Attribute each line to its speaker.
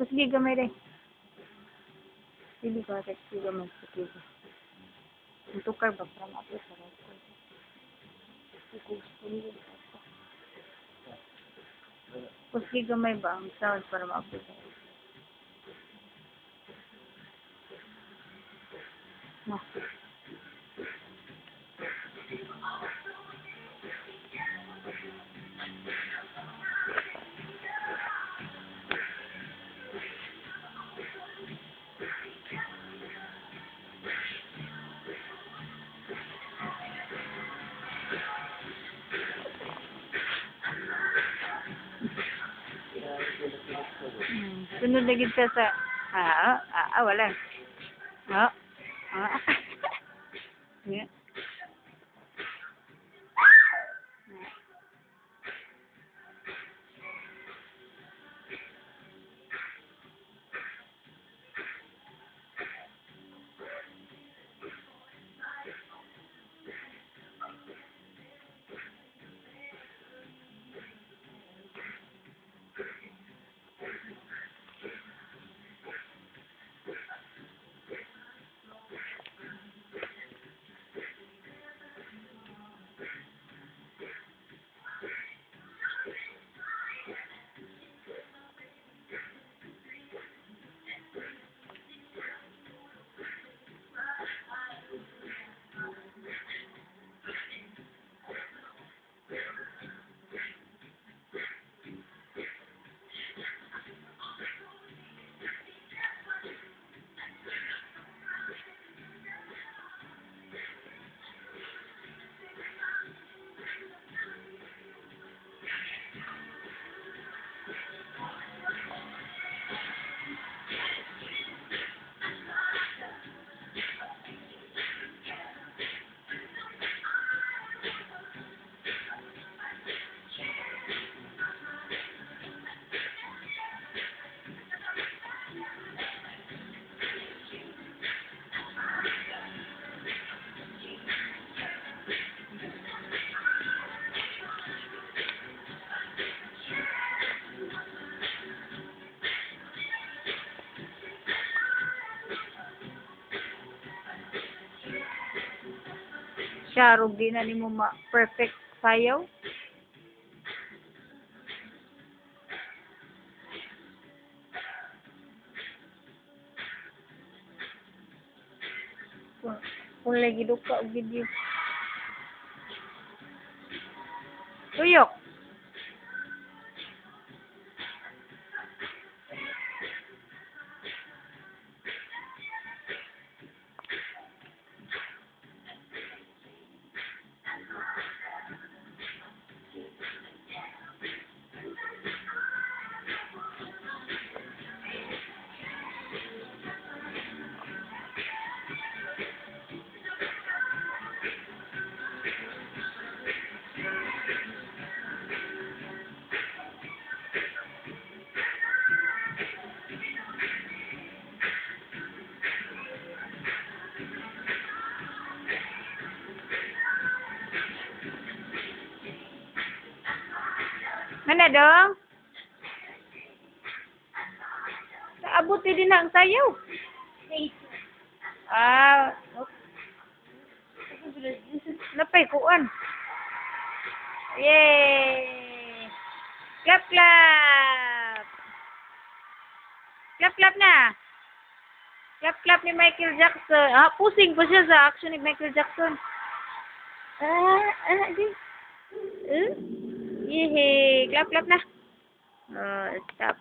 Speaker 1: कुछ भी गमे रहे इसीलिए कहा था कि गमे ठीक है तो कर बकरा मापे खराब कर उसकी गमे बांधता उस पर वापस Thank you. Sunod na gid sa... Ah, ah, ah wala. Ah, ah. Yeah. Siya, rog di na ni mo ma-perfect sayaw. Kung lagi duka og video. Tuyok. Mana dong? Naabot din ang sayaw. Ah, napay kuan. Yay! Clap, clap! Clap, clap na! Clap, clap ni Michael Jackson. Ah, pusing pa siya sa action ni Michael Jackson. Ah, ah, di. Eh? Yehey! Clap, clap na. Oh, stop.